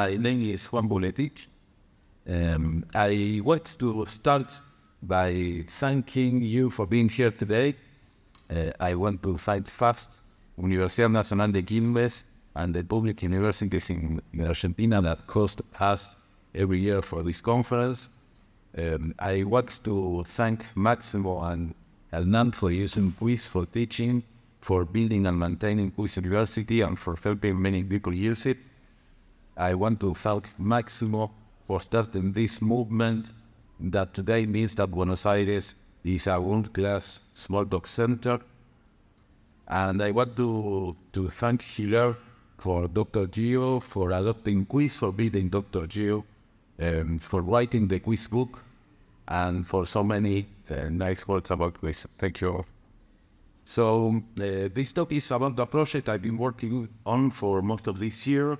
my name is Juan Vuletich. Um, I want to start by thanking you for being here today. Uh, I want to thank first Universidad Nacional de Quilmes and the public universities in, in Argentina that host us every year for this conference. Um, I want to thank Maximo and Hernan for using Cuis for teaching, for building and maintaining Cuis university, and for helping many people use it. I want to thank Maximo for starting this movement that today means that Buenos Aires is a world-class Smalltalk center. And I want to, to thank Hilaire for Dr. Geo, for adopting Cuis, for building Dr. Geo, um, for writing the Cuis book, and for so many uh, nice words about Cuis. Thank you. So uh, this talk is about the project I've been working on for most of this year.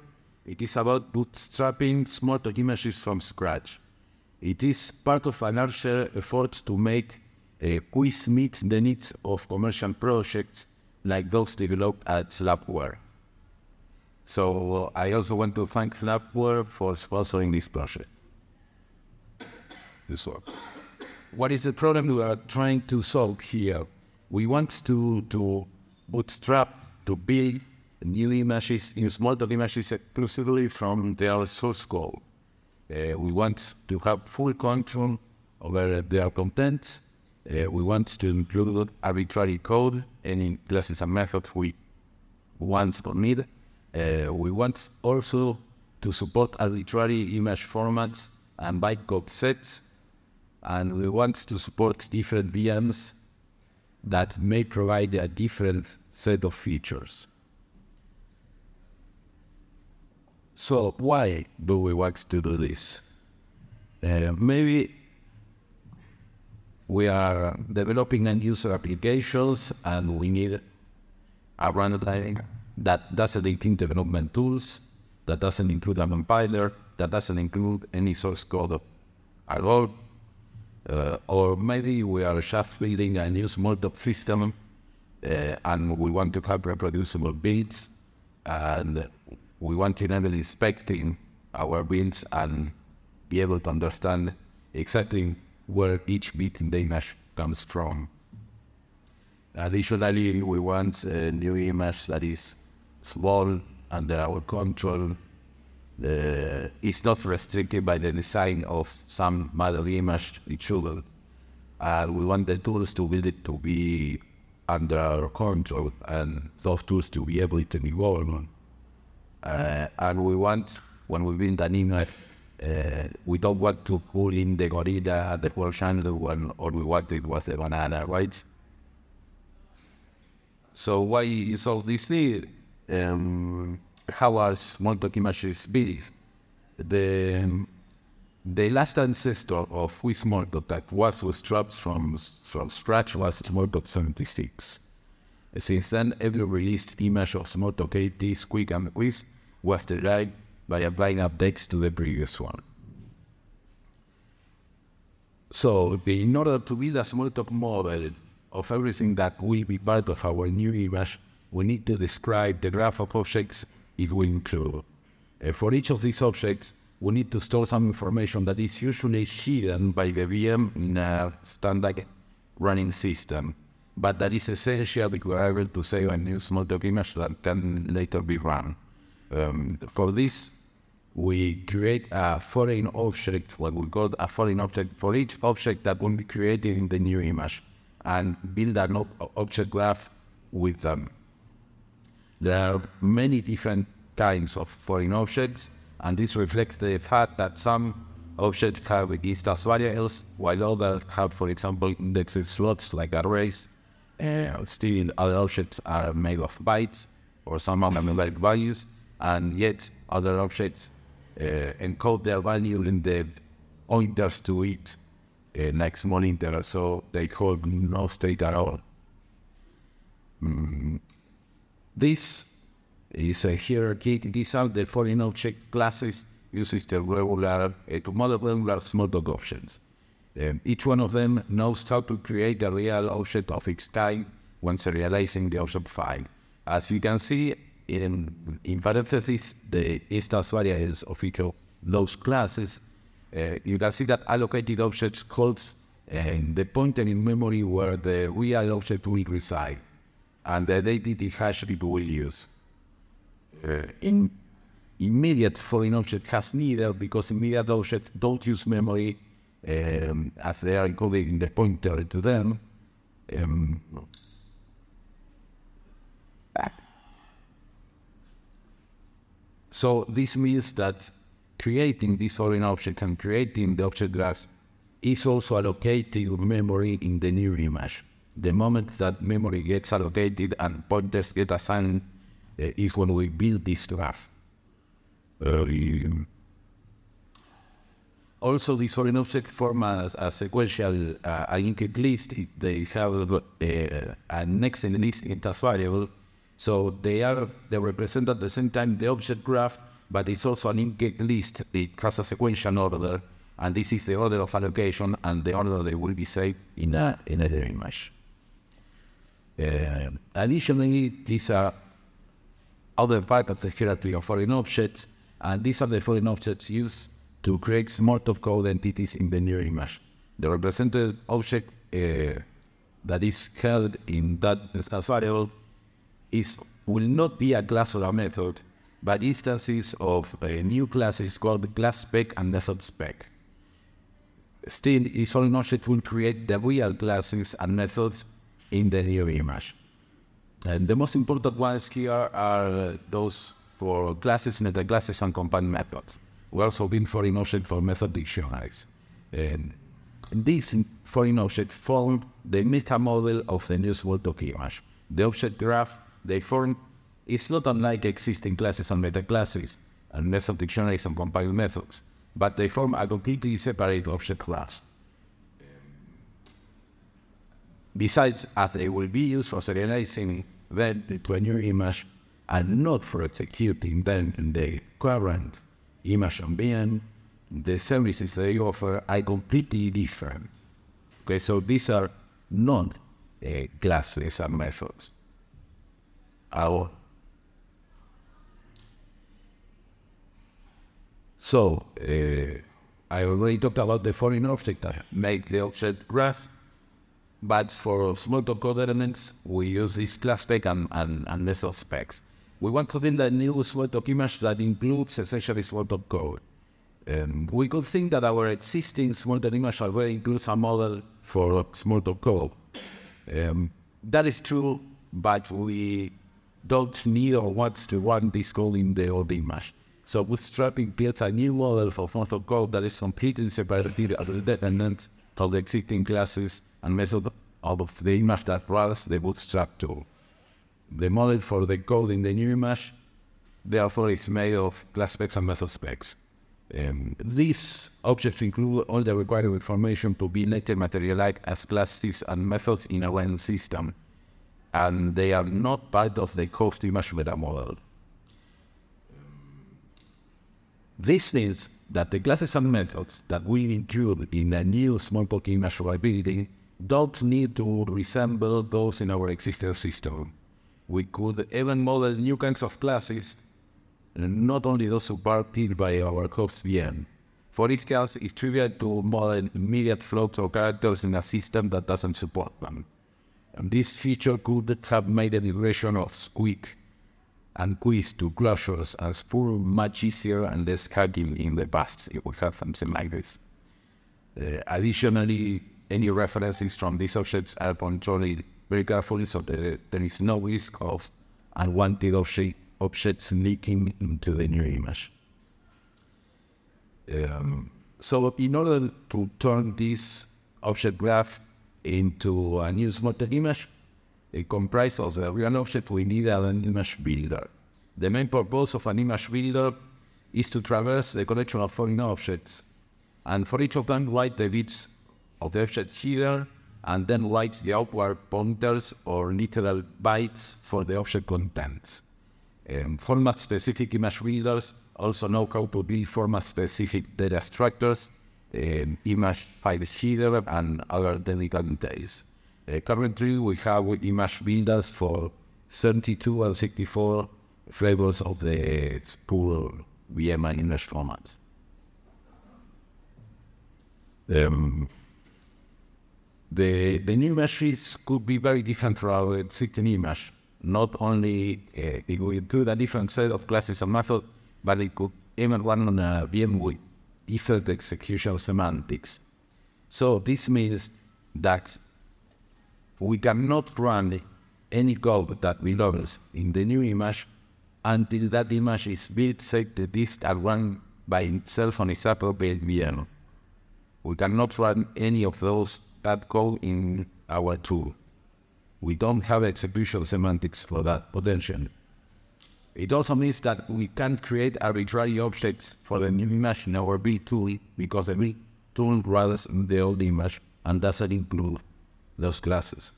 It is about bootstrapping Smalltalk images from scratch. It is part of a larger effort to make a Cuis meet the needs of commercial projects like those developed at Labware. So I also want to thank Labware for sponsoring this project. This one. What is the problem we are trying to solve here? We want to, to bootstrap, to build new images, new Smalltalk images exclusively from their source code. Uh, we want to have full control over their content. Uh, we want to include arbitrary code, any classes and methods we want or need. Uh, we want also to support arbitrary image formats and bytecode sets. And we want to support different VMs that may provide a different set of features. So why do we want to do this? Uh, maybe we are developing end user applications and we need a runtime that doesn't include development tools, that doesn't include a compiler, that doesn't include any source code at all. Uh, or maybe we are just building a new Smalltalk system uh, and we want to have reproducible builds and we want to enable inspecting our builds and be able to understand exactly where each bit in the image comes from. Additionally, we want a new image that is small under our control. It's not restricted by the design of some model image it should. Uh, we want the tools to build it to be under our control and those tools to be able to be. Uh, and we want, when we build an image, uh, we don't want to pull in the gorilla, the Persian one, or we want it was a banana, right? So why is all this need? Um, how are Smalltalk images built? The, the last ancestor of Smalltalk that was bootstrapped from, from scratch was Smalltalk 76. Since then, every released image of Smalltalk 80, Squeak, and Cuis was derived by applying updates to the previous one. So, in order to build a Smalltalk model of everything that will be part of our new image, we need to describe the graph of objects it will include. Uh, for each of these objects, we need to store some information that is usually hidden by the VM in a standard running system, but that is essential because we're able to save a new Smalltalk image that can later be run. Um, for this, we create a foreign object, what we call a foreign object for each object that will be created in the new image, and build an ob object graph with them. There are many different kinds of foreign objects, and this reflects the fact that some objects have instance variables, while others have, for example, indexed slots like arrays. Uh, still, other objects are made of bytes, or some are numeric values, and yet other objects uh, encode their value in the pointers to it, uh, like small integers, so they hold no state at all. Mm. This is a hierarchy. These are the foreign object classes uses the regular uh, to model regular Smalltalk options. Um, each one of them knows how to create a real object of its type when serializing the object file. As you can see, in, in parentheses the instance variables of each of those classes, uh, you can see that allocated objects holds uh, the pointer in memory where the real object will reside, and the identity hash it will use. Uh, in immediate foreign object has neither because immediate objects don't use memory um, as they are encoded in the pointer to them. Um, so this means that creating this foreign object and creating the object graph is also allocated memory in the new image. The moment that memory gets allocated and pointers get assigned uh, is when we build this graph. Uh, also, these foreign objects form a, sequential uh, linked list. They have uh, a next in list variable, so they are they represent at the same time the object graph, but it's also a linked list. It has a sequential order, and this is the order of allocation, and the order they will be saved in a in a image. Uh, additionally, these are other part of the hierarchy of foreign objects, and these are the foreign objects used to create Smalltalk code entities in the new image. The represented object uh, that is held in that instance variable is will not be a class or a method, but instances of uh, new classes called class spec and method spec. Still, each object will create the real classes and methods in the new image. And the most important ones here are those for classes, meta classes, and compound methods we also been foreign object for method dictionaries. And these foreign objects form the meta model of the new Smalltalk image. The object graph they form is not unlike existing classes and meta classes and method dictionaries and compiled methods, but they form a completely separate object class. Besides, as they will be used for serializing them to a new image and not for executing them in the current image ambient, the services they offer are completely different. Okay, so these are not uh, classes and methods. So uh, I already talked about the foreign object that make the object graph, but for Smalltalk code elements, we use this class spec and, and, and method specs we want to build a new Smalltalk image that includes essentially Smalltalk code. Um, we could think that our existing Smalltalk image already includes a model for Smalltalk code. Um, that is true, but we don't need or want to run this code in the old image. So bootstrapping builds a new model for Smalltalk code that is completely separated and dependent of the existing classes and method of the image that runs the bootstrap tool the model for the code in the new image, therefore is made of class specs and method specs. Um, these objects include all the required information to be later materialized as classes and methods in a one system, and they are not part of the host image meta model. This means that the classes and methods that we include in a new Smalltalk image library don't need to resemble those in our existing system we could even model new kinds of classes, not only those supported by our host VM. For instance, it's trivial to model immediate floats or characters in a system that doesn't support them. And this feature could have made the integration of Squeak and Cuis to closures and Spur much easier and less hacking in the past if we have something like this. Uh, additionally, any references from these objects are controlled very carefully so that there is no risk of unwanted objects leaking into the new image. Um, so in order to turn this object graph into a new Smalltalk image, it comprises of a real object, we need an image builder. The main purpose of an image builder is to traverse the collection of foreign objects, and for each of them write the bits of the objects here and then writes the outward pointers or literal bytes for the object contents. Um, format-specific image readers also know how to build format-specific data structures, um, image file header, and other delicate. Uh, currently, we have image builders for 32 and 64 flavors of the school VMI image format. Um, the, the new images could be very different from our existing image. Not only uh, it will include a different set of classes and methods, but it could even run on a VM with different execution semantics. So this means that we cannot run any code that belongs in the new image until that image is built, set the disk, and run by itself on its appropriate VM. We cannot run any of those that code in our tool. We don't have execution semantics for that potential. It also means that we can't create arbitrary objects for the new image in our build tool because the build tool runs the old image and doesn't include those classes.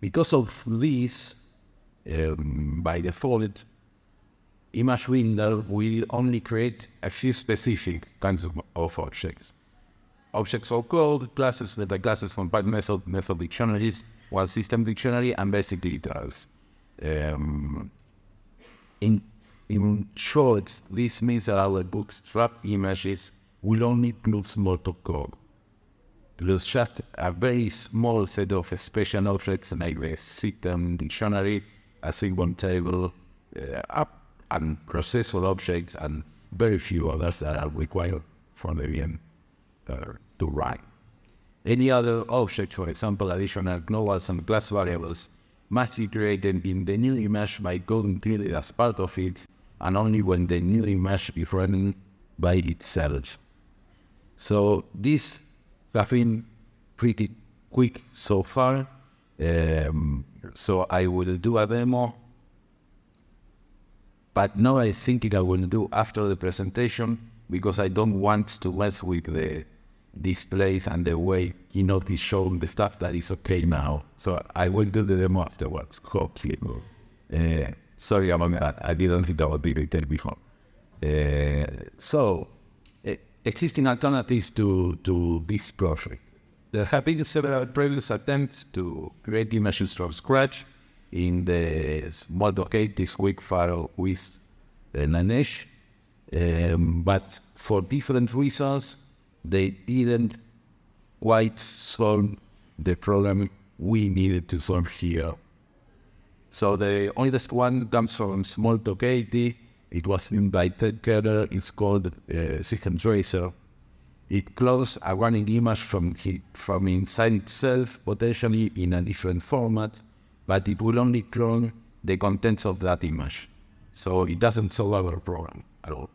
Because of this, um, by default, image window will only create a few specific kinds of, of objects. Objects are called classes, meta classes from method, method dictionaries, while system dictionary and basic details. Um, in, in short, this means that our bootstrap images will only include Smalltalk code. Plus just a very small set of special objects like the system dictionary, a single table, uh, up and processor objects, and very few others that are required for the VM uh, to write. Any other object, for example, additional globals and class variables, must be created in the new image by code included as part of it, and only when the new image is running by itself. So this has been pretty quick so far. Um, so I will do a demo but now I think I will do after the presentation because I don't want to mess with the displays and the way Keynote is showing the stuff that is okay now. So I will do the demo afterwards, hopefully. Uh, sorry about that. I didn't think that would be detailed before. Uh, so, uh, existing alternatives to, to this project. There have been several previous attempts to create images from scratch in the Smalltalk this week file with Laneige. Um, but for different reasons, they didn't quite solve the problem we needed to solve here. So the oldest one comes from Smalltalk 80. It was named by Ted Kaehler. It's called uh, System Tracer. It clones a running image from, from inside itself, potentially in a different format but it will only clone the contents of that image. So it doesn't solve our problem at all.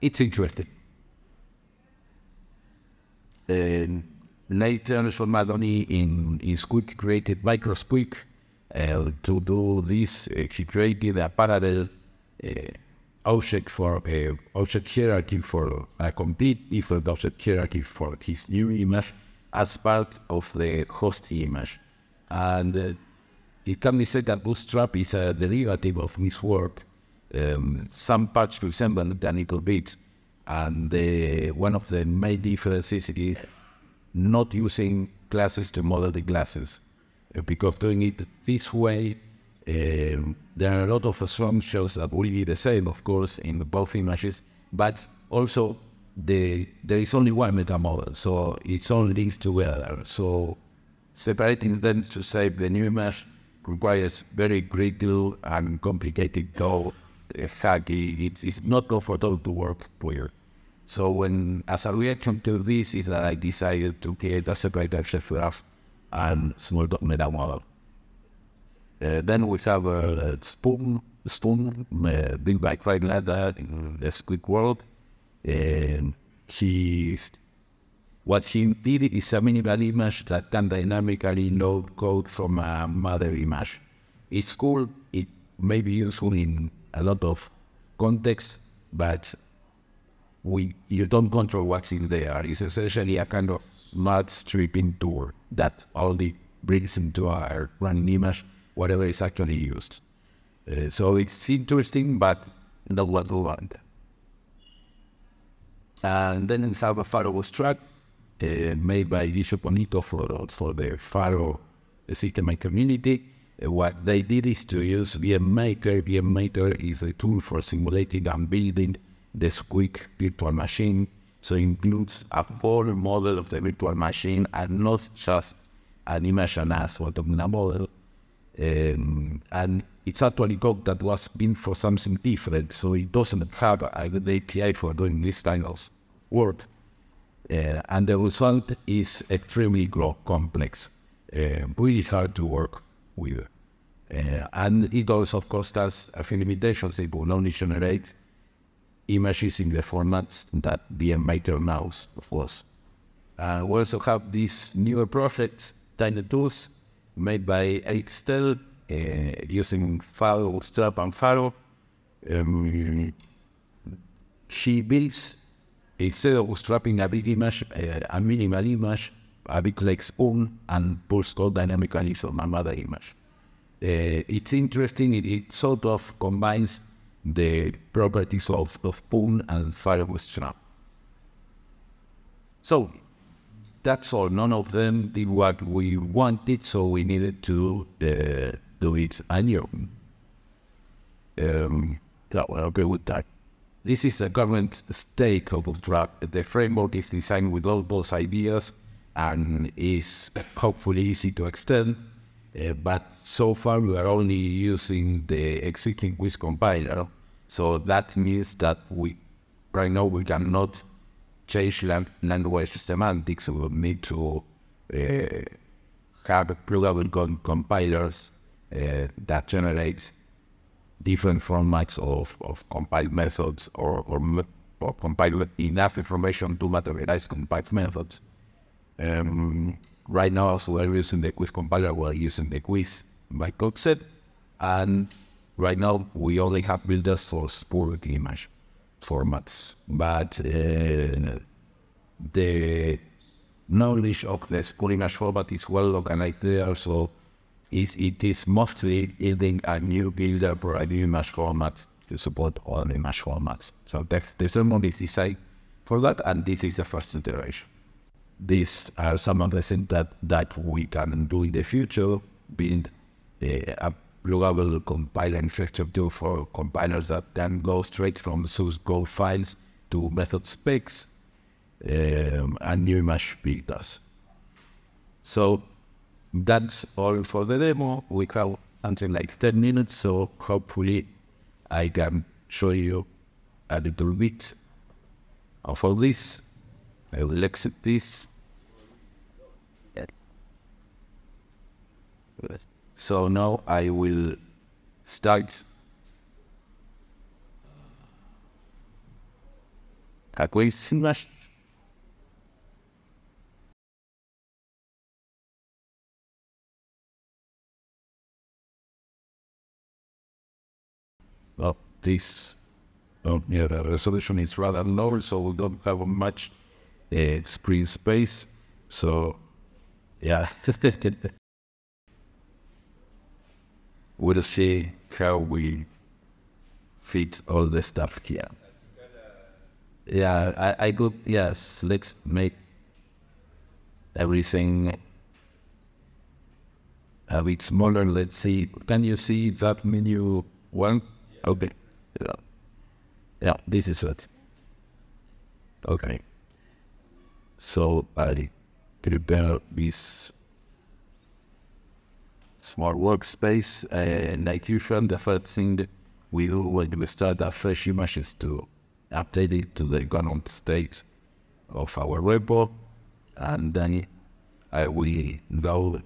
It's interesting. Um, later, Sean Maloney in, in Squeak created MicroSqueak. Uh, to do this, uh, he created a parallel uh, object for uh, object hierarchy for a complete different object hierarchy for his new image as part of the host image. And uh, it can be said that Bootstrap is a derivative of this work. Um, some parts resemble it a little bit, and the, one of the main differences is not using classes to model the classes. Uh, because doing it this way, um, there are a lot of assumptions that will be the same, of course, in both images, but also the, there is only one meta model, so it's all linked together. So separating them to save the new image requires very critical and complicated code. Hacky, it's, it's not comfortable to work with. So when, as a reaction to this, is that I decided to create a separate FCF and small meta model. Uh, then we have a, a spoon, spoon, uh, big bike fight like that in the Squeak world. And he's what he did is a minimal image that can dynamically load code from a mother image. It's cool. It may be useful in a lot of contexts, but we you don't control what's in there. It's essentially a kind of mud stripping tool that only brings into our running image whatever is actually used. Uh, so it's interesting, but not what we want. And then in Salva Pharo was tracked uh, made by Bishop Bonito for, for the Pharo system and community. uh, what they did is to use VM Maker. VM Maker is a tool for simulating and building the Squeak virtual machine. So it includes a full model of the virtual machine and not just an image and a sort of a model. Um, and it's actually code that was built for something different, so it doesn't have a good API for doing this kind of work. Uh, and the result is extremely complex, uh, really hard to work with. Uh, and it also, of course, has a few limitations. It will only generate images in the formats that VM Maker knows, of course. Uh, we also have this newer project, Tiny Tools, made by Excel uh, using Pharo, Strap, and Pharo. Um, she builds, instead of bootstrapping a big image, uh, a minimal image, a big like spoon, and pulls code dynamically from another image. Uh, it's interesting, it, it, sort of combines the properties of, of Spoon and Pharo Bootstrap. So, that's all. None of them did what we wanted, so we needed to uh, do it anew. Um, that will agree with that. This is a government of Bootstrap. The framework is designed with all those ideas and is hopefully easy to extend. Uh, but so far we are only using the existing Cuis compiler. So that means that we right now we cannot change language semantics. We need to uh, have pluggable compilers uh, that generate different formats of, of compiled methods or, or, or compile enough information to materialize compiled methods. Um, right now, as we're using the Cuis compiler, we're using the Cuis by concept, and right now we only have builders for Spur image formats, but uh, the knowledge of the Spur image format is well organized there, so is it is mostly building a new builder for a new image format to support all the image formats. So the, the sermon is designed for that, and this is the first iteration. These are some of the things that, that we can do in the future, build a pluggable compiler infrastructure for compilers that then go straight from source code files to method specs um, and new image builders. So that's all for the demo. We have until like 10 minutes, so hopefully I can show you a little bit of all this. I will exit this. So now I will start a quick image well, this oh, yeah, the resolution is rather low, so we don't have much uh, screen space. So, yeah, we'll see how we fit all the stuff here. Yeah, I, I could, yes, let's make everything a bit smaller. Let's see, can you see that menu one? Okay. Yeah. Yeah, this is it. Okay. So I prepare this smart workspace and like usual the first thing we do when we start a fresh image is to update it to the current state of our repo and then I will download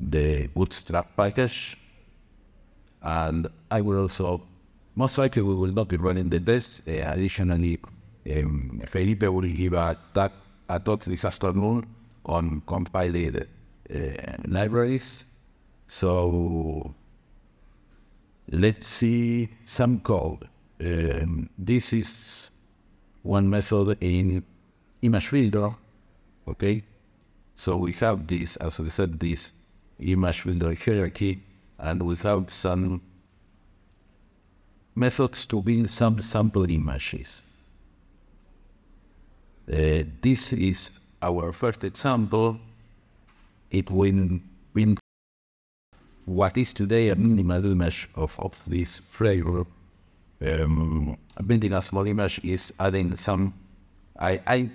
the bootstrap package and I will also, most likely we will not be running the test. Uh, additionally, um, Felipe will give a talk, a talk this afternoon on compiled uh, libraries. So let's see some code. Um, this is one method in image builder. Okay, so we have this, as we said, this image builder hierarchy and have some methods to build some sample images. Uh, this is our first example. It will be what is today a minimal image of, of this flavor. Um, building a small image is adding some. I I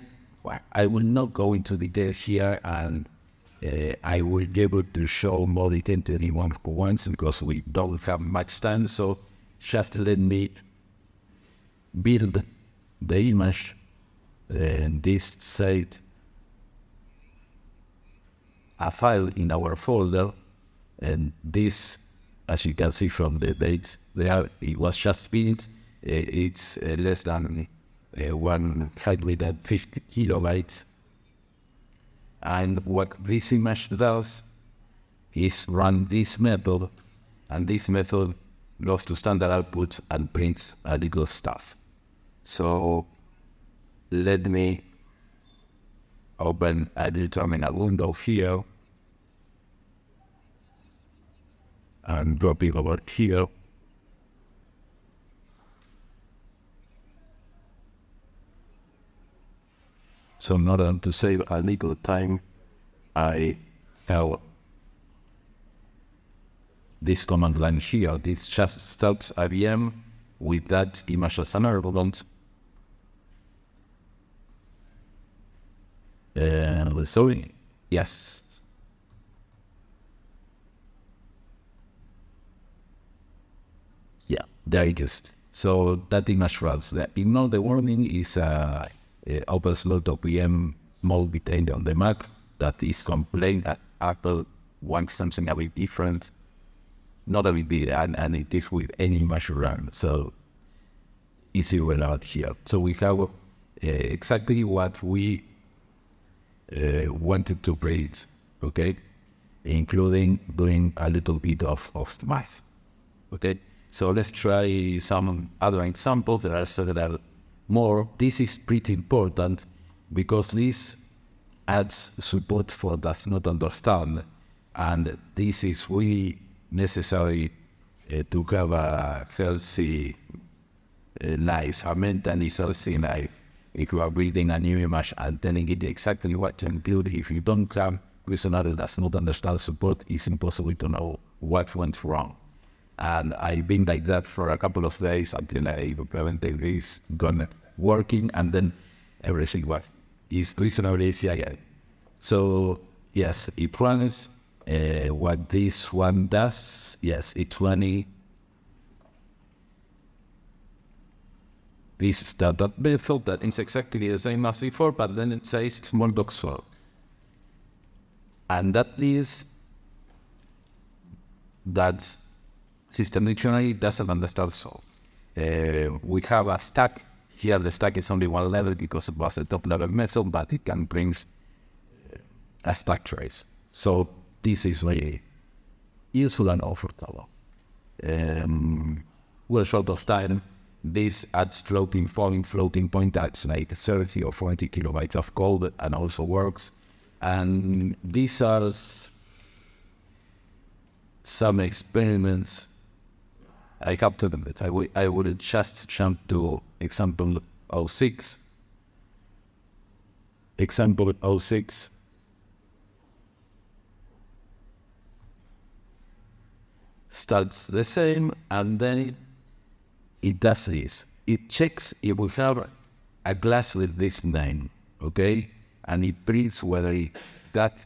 I will not go into detail here, and uh, I will be able to show more detail to anyone who wants because we don't have much time. So just let me build the image and this saved a file in our folder and this as you can see from the dates there it was just built it's uh, less than uh, 150 kilobytes and what this image does is run this method and this method goes to standard output and prints a little stuff so let me open a terminal window here and drop it over here. So in order to save a little time, I have this command line here. This just starts IBM with that image as an argument Uh, so, yes. Yeah, there it is. So that image runs. The, ignore the warning is uh, uh, OPM mode detained on the Mac that is complaining that Apple wants something a bit different, not a bit big, and, and it is with any image run. So easy way out here. So we have uh, exactly what we uh, wanted to create, okay, including doing a little bit of, of math, okay. So let's try some other examples that are several more. This is pretty important because this adds support for does not understand, and this is really necessary uh, to have a healthy uh, life, a mentally healthy life if you are reading a new image and telling it exactly what to include, if you don't come with another does not understand support, it's impossible to know what went wrong. And I've been like that for a couple of days until I implemented this, got working, and then everything was is reasonably easy again. So yes, it runs. Uh, what this one does, yes, it running this startup method that is exactly the same as before, but then it says small dog swallow. And that is that system dictionary doesn't understand so. Uh, we have a stack. Here the stack is only one level because it was a top level method, but it can bring a stack trace. So this is very useful and affordable. Um, we're short of time. This adds floating, falling floating point adds like 30 or 40 kilobytes of code and also works. And these are some experiments I have to admit. I, w- I would just jump to example 06. Example 06. Starts the same and then it it does this. It checks if we have a glass with this name, okay? And it prints whether it, that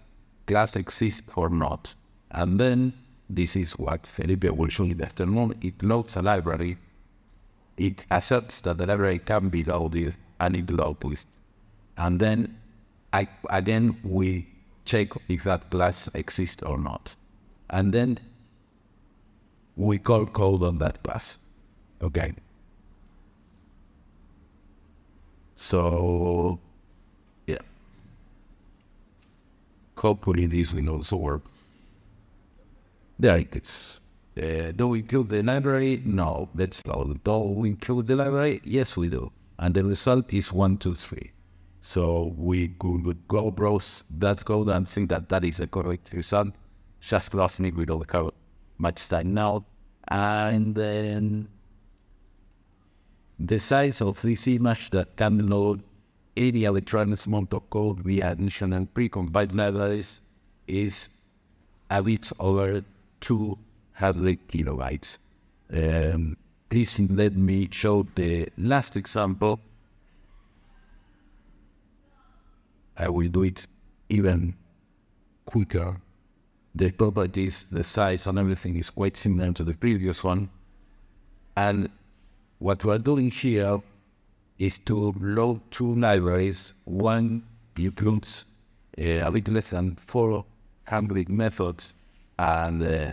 glass exists or not. And then this is what Felipe will show you the afternoon. It loads a library. It asserts that the library can be loaded and it loads. it. And then I, again, we check if that class exists or not. And then we call code on that class. Okay. So, yeah. Hopefully this will also work. There it is. Uh, do we include the library? No, let's go. Do we include the library? Yes, we do. And the result is one, two, three. So we could go browse that code and think that that is the correct result. Just trust me, we don't code much time now. And then the size of this image that can load any electronic amount of code via additional precompiled libraries is a bit over 200 kilobytes. Um, please let me show the last example. I will do it even quicker. The properties, the size, and everything is quite similar to the previous one. And what we're doing here is to load two libraries. One includes uh, a bit less than 400 methods and uh,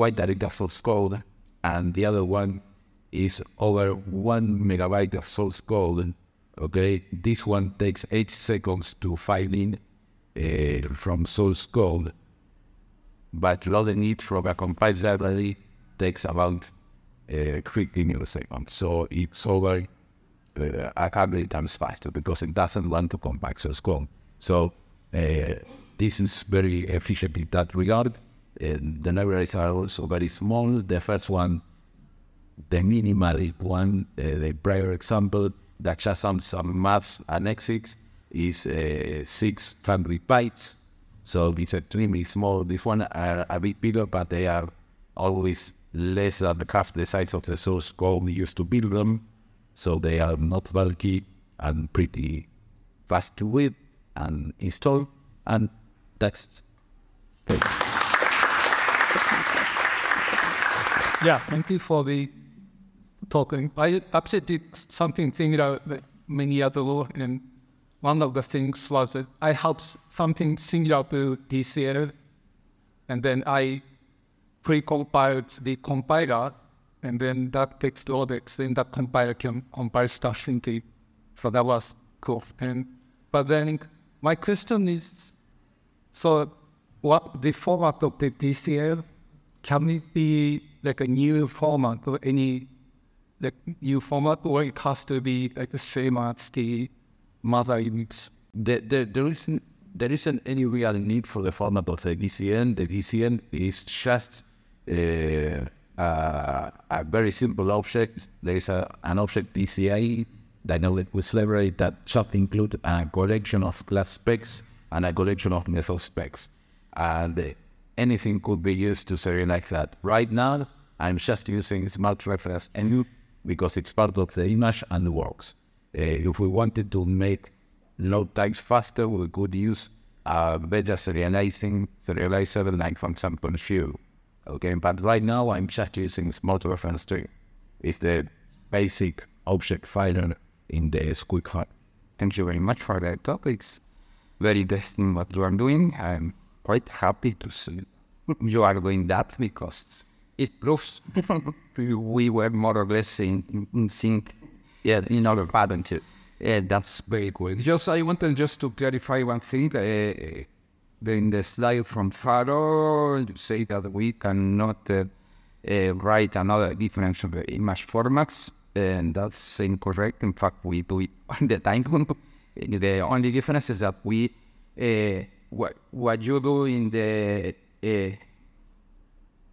a of source code, and the other one is over one megabyte of source code. Okay, this one takes eight seconds to file in uh, from source code, but loading it from a compiled library takes about uh, 50 milliseconds. So it's over uh, a couple times faster because it doesn't want to compile source code. So uh, this is very efficient in that regard. And the libraries are also very small. The first one, the minimal one, uh, the prior example that just some, some math annexes is uh, 600 bytes. So it's extremely small. This one are a bit bigger, but they are always less than half the size of the source code we used to build them. So they are not bulky and pretty fast to read and install. And that's it. Yeah, thank you for the talking. I actually did something similar that many other law, and one of the things was that I helped something similar to DCL, and then I pre-compiled the compiler, and then that takes loaded, then that compiler can compile stuff into So that was cool. And but then my question is, so what the format of the DCL can it be like a new format or any like new format, or it has to be like the same as the mother image? There, there, there isn't there isn't any real need for the format of the DCN. The DCN is just uh, uh, a very simple object. There is a, an object DCA that we celebrate that just include a collection of class specs and a collection of method specs. And uh, anything could be used to serialize that. Right now, I'm just using smart reference NU because it's part of the image and works. Uh, if we wanted to make load times faster, we could use a better serializing serializer like, for example, Fuel. Okay, but right now I'm just using smart reference string. It's the basic object filer in the Hut. Thank you very much for that talk. It's very interesting what you are doing. I'm quite happy to see you are doing that because it proves we were more or less in, in sync yeah, in our pattern too. Yeah, that's very good. Just I wanted just to clarify one thing. Uh, in the slide from Pharo, you say that we cannot uh, uh, write another difference of image formats, and that's incorrect. In fact, we do it all the time. the only difference is that we, uh, what, what you do in the uh,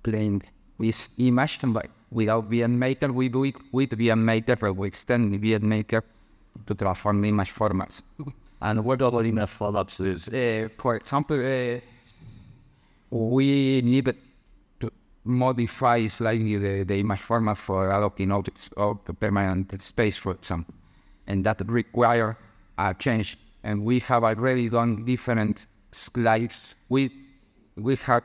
plane with image, but without VMmaker, we do it with VMmaker, we extend VMmaker to transform the image formats. And what other image formats is? Uh, for example, uh, we needed to modify slightly the, the image format for adopting objects of the permanent space, for example. And that require a change. And we have already done different slides. We we have,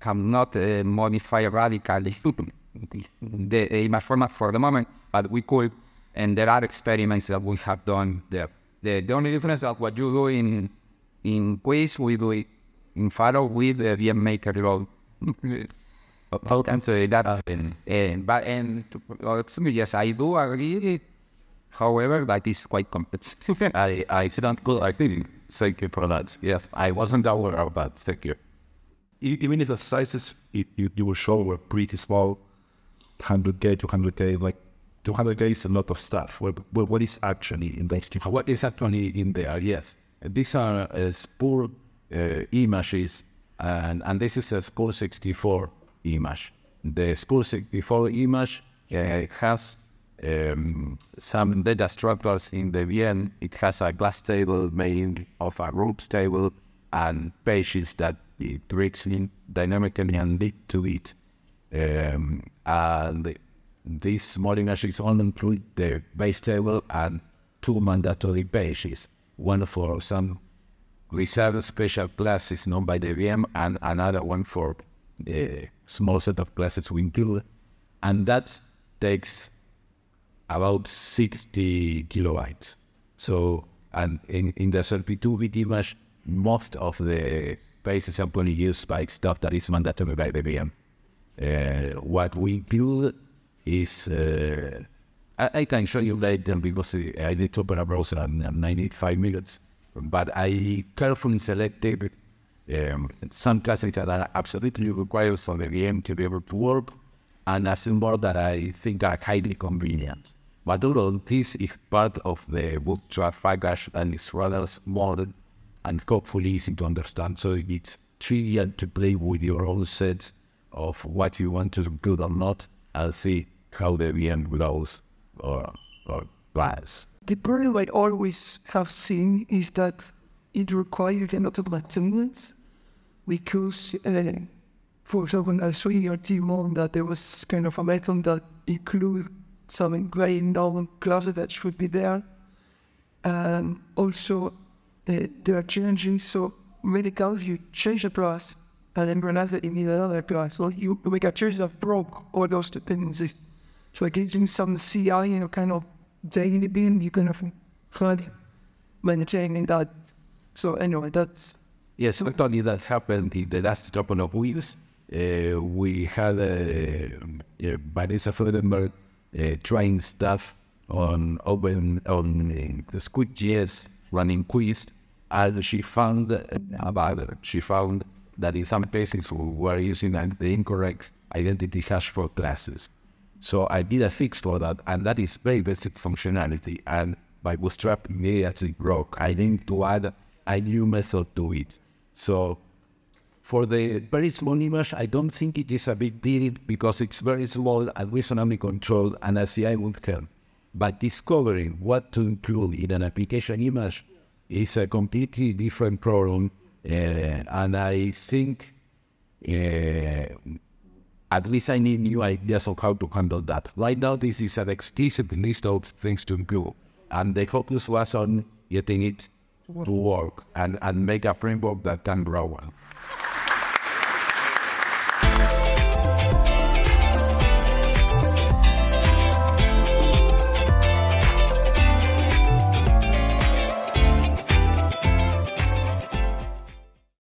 have not uh, modified radically the image format for the moment, but we could. And there are experiments that we have done there. The, the only difference is what you do in in Cuis, we do it in Pharo with the VMmaker role. How can say that? And, and but and uh, yes, I do agree. However, that is quite complex. I I didn't go. I didn't. Thank you for that. Yes, I wasn't aware of that. Thank you. Even if the sizes you, you will show were pretty small, 100k, 200k, like 200K is a lot of stuff. What, what is actually in those What is actually in there? Yes, these are uh, Spur uh, images, and, and this is a Spur 64 image. The Spur 64 image uh, has um, some data structures in the VM. It has a class table made of a groups table and pages that it reads in dynamically and lead to it. Um, and this image is only include the base table and two mandatory pages, one for some reserved special classes known by the VM and another one for a small set of classes we include. And that takes about 60 kilobytes. So, and in, in the SRP2 we image, most of the spaces are only used by stuff that is mandatory by the VM. Uh, what we include is, uh, I, I, can show you later because I need to open a browser and, and I need five minutes, but I carefully selected um, some classes that are absolutely required for the VM to be able to work and a symbol that I think are highly convenient. But all this is part of the bootstrap package and it's rather small and hopefully easy to understand. So it's trivial to play with your own sets of what you want to include or not and see how the VM grows or, or glass. The problem I always have seen is that it requires a lot of maintenance because, uh, for example, I saw in your demo that there was kind of a method that include some very normal classes that should be there. And also, uh, there are changes. So many times you change a class and then realize you need another class. So you make a change that broke all those dependencies. So getting some CI, you know, kind of daily bin, you kind of try maintaining that. So anyway, that's Yes, actually that happened in the last couple of weeks. Uh, we had uh, uh, Vanessa Freudenberg uh, trying stuff on open on uh, the SqueakJS running Cuis, and she found uh, about it. She found that in some places we were using the incorrect identity hash for classes. So I did a fix for that, and that is very basic functionality. And by Bootstrap immediately broke. I need to add a new method to it. So for the very small image, I don't think it is a big deal because it's very small and reasonably controlled and ACI would help. But discovering what to include in an application image is a completely different problem. Uh, and I think uh, at least I need new ideas of how to handle that. Right now, this is an explicit list of things to include. And the focus was on getting it to work and, and make a framework that can grow well.